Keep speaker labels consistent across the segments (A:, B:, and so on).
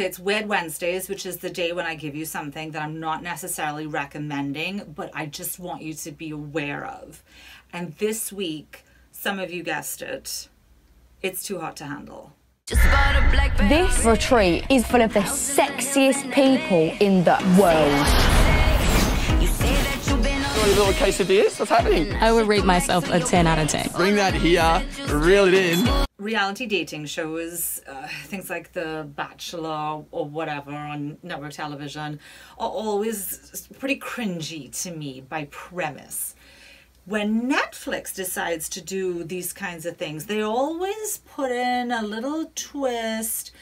A: Okay, it's Weird Wednesdays, which is the day when I give you something that I'm not necessarily recommending, but I just want you to be aware of. And this week, some of you guessed it, it's too hot to handle.
B: This retreat is full of the sexiest people in the world.
C: a little quesadillas? What's happening?
D: I would rate myself a 10 out of 10.
C: Bring that here, reel it in.
A: Reality dating shows, uh, things like The Bachelor or whatever on network television, are always pretty cringy to me by premise. When Netflix decides to do these kinds of things, they always put in a little twist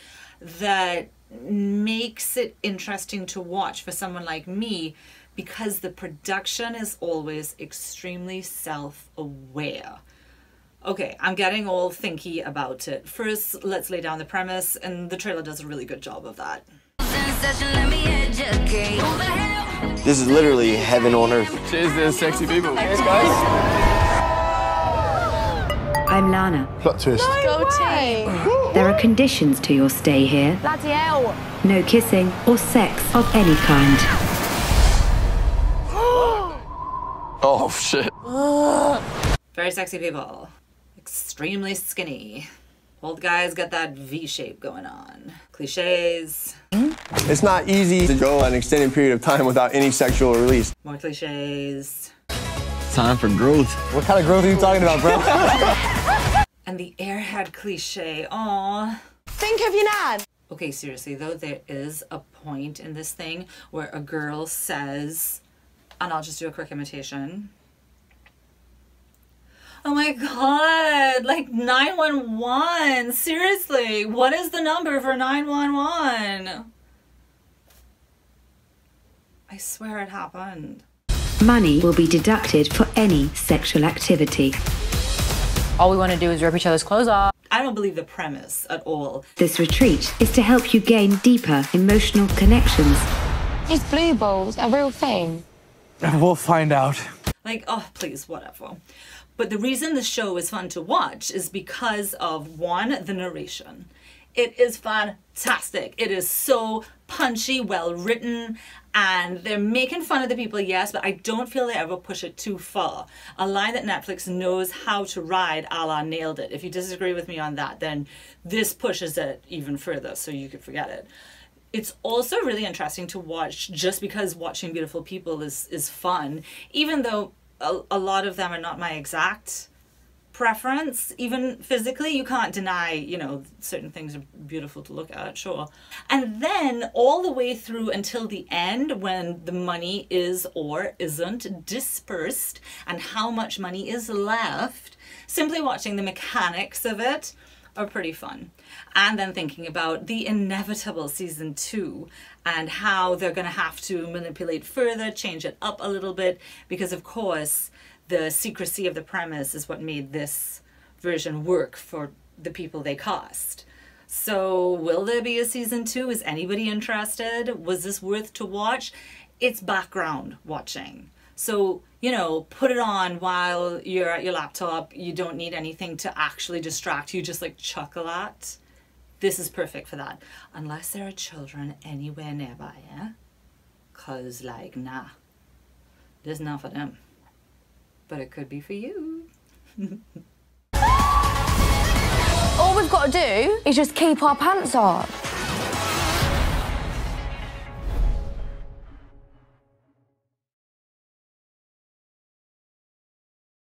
A: that makes it interesting to watch for someone like me because the production is always extremely self aware. Okay, I'm getting all thinky about it. First, let's lay down the premise, and the trailer does a really good job of that.
E: This is literally heaven on earth.
C: Cheers to sexy people. Cheers, guys.
F: I'm Lana.
E: Plot twist.
B: Go team!
F: There are conditions to your stay here.
B: Bloody hell!
F: No kissing or sex of any kind.
C: Oh, shit.
A: Very sexy people. Extremely skinny. Old guys got that V shape going on. Cliches,
E: It's not easy to go an extended period of time without any sexual release.
A: more cliches.
C: Time for growth.
E: What kind of growth are you talking about, bro?
A: And the airhead cliche. Aw.
B: Think of your nan!
A: Okay, seriously though, there is a point in this thing where a girl says, and I'll just do a quick imitation. Oh my god, like 911. Seriously, what is the number for 911? I swear it happened.
F: Money will be deducted for any sexual activity.
D: All we want to do is rip each other's clothes off.
A: I don't believe the premise at all.
F: This retreat is to help you gain deeper emotional connections.
B: Is blue balls a real thing?
C: We'll find out.
A: Like, oh, please, whatever. But the reason the show is fun to watch is because of one, the narration. It is fantastic. It is so punchy, well written, and they're making fun of the people, yes, but I don't feel they ever push it too far. A line that Netflix knows how to ride a la nailed it. If you disagree with me on that, then this pushes it even further, so you could forget it it's also really interesting to watch just because watching beautiful people is is fun even though a, a lot of them are not my exact preference. Even physically you can't deny you know certain things are beautiful to look at sure. And then all the way through until the end when the money is or isn't dispersed and how much money is left simply watching the mechanics of it are pretty fun. And then thinking about the inevitable season two and how they're going to have to manipulate further, change it up a little bit, because of course, the secrecy of the premise is what made this version work for the people they cast. So, will there be a season two? Is anybody interested? Was this worth to watch? It's background watching. So, you know, put it on while you're at your laptop. You don't need anything to actually distract you, just like chocolate. This is perfect for that. Unless there are children anywhere nearby, yeah? Cause like, nah. This is not for them. But it could be for you.
B: All we've got to do is just keep our pants on.